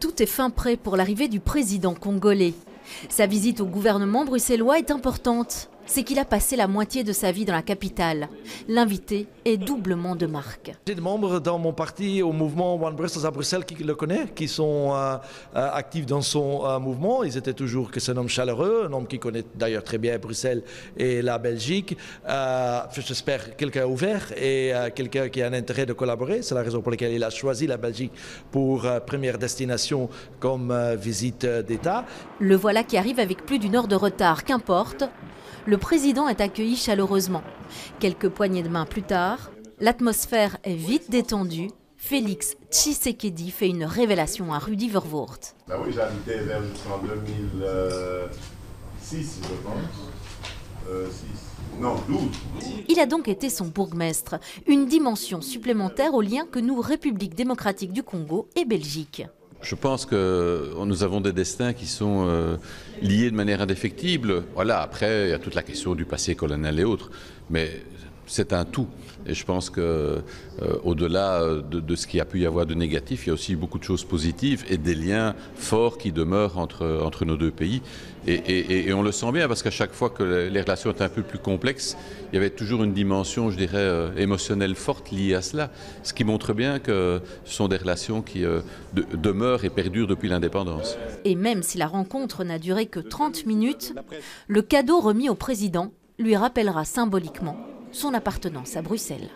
Tout est fin prêt pour l'arrivée du président congolais. Sa visite au gouvernement bruxellois est importante c'est qu'il a passé la moitié de sa vie dans la capitale. L'invité est doublement de marque. J'ai des membres dans mon parti au mouvement One Brussels à Bruxelles qui le connaissent, qui sont euh, euh, actifs dans son euh, mouvement. Ils étaient toujours que c'est un homme chaleureux, un homme qui connaît d'ailleurs très bien Bruxelles et la Belgique. J'espère quelqu'un ouvert et quelqu'un qui a un intérêt de collaborer. C'est la raison pour laquelle il a choisi la Belgique pour première destination comme visite d'État. Le voilà qui arrive avec plus d'une heure de retard. Qu'importe, le président est accueilli chaleureusement. Quelques poignées de main plus tard, l'atmosphère est vite détendue. Félix Tshisekedi fait une révélation à Rudy Vervoort. Ben oui, j'ai habité en 2006, je pense. Euh, non, 12. Il a donc été son bourgmestre, une dimension supplémentaire au lien que nous, République démocratique du Congo et Belgique. Je pense que nous avons des destins qui sont euh, liés de manière indéfectible. Voilà, après, il y a toute la question du passé colonial et autres. Mais c'est un tout. Et je pense que euh, au-delà de, ce qu'il a pu y avoir de négatif, il y a aussi beaucoup de choses positives et des liens forts qui demeurent entre, entre nos deux pays. Et, on le sent bien parce qu'à chaque fois que les relations étaient un peu plus complexes, il y avait toujours une dimension, je dirais, euh, émotionnelle forte liée à cela. Ce qui montre bien que ce sont des relations qui euh, demeurent et perdurent depuis l'indépendance. Et même si la rencontre n'a duré que 30 minutes, le cadeau remis au président lui rappellera symboliquement son appartenance à Bruxelles.